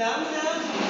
Damen und Herren,